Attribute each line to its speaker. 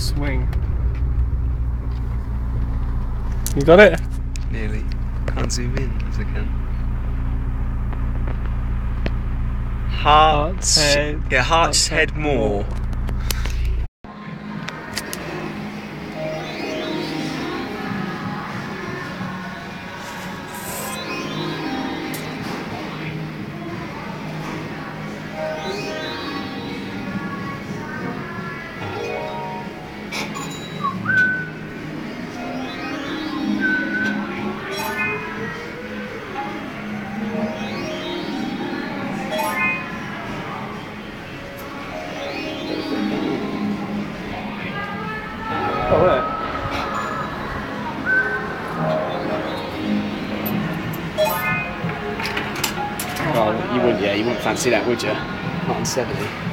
Speaker 1: swing. You got it?
Speaker 2: Nearly. Can't zoom in as I can. Heart's
Speaker 1: Heart's head.
Speaker 2: Yeah, Heart's
Speaker 1: Heart's
Speaker 2: head
Speaker 1: head
Speaker 2: more.
Speaker 1: Oh, yeah.
Speaker 3: Oh, you wouldn't, yeah, you wouldn't fancy that, would you? Not on 70.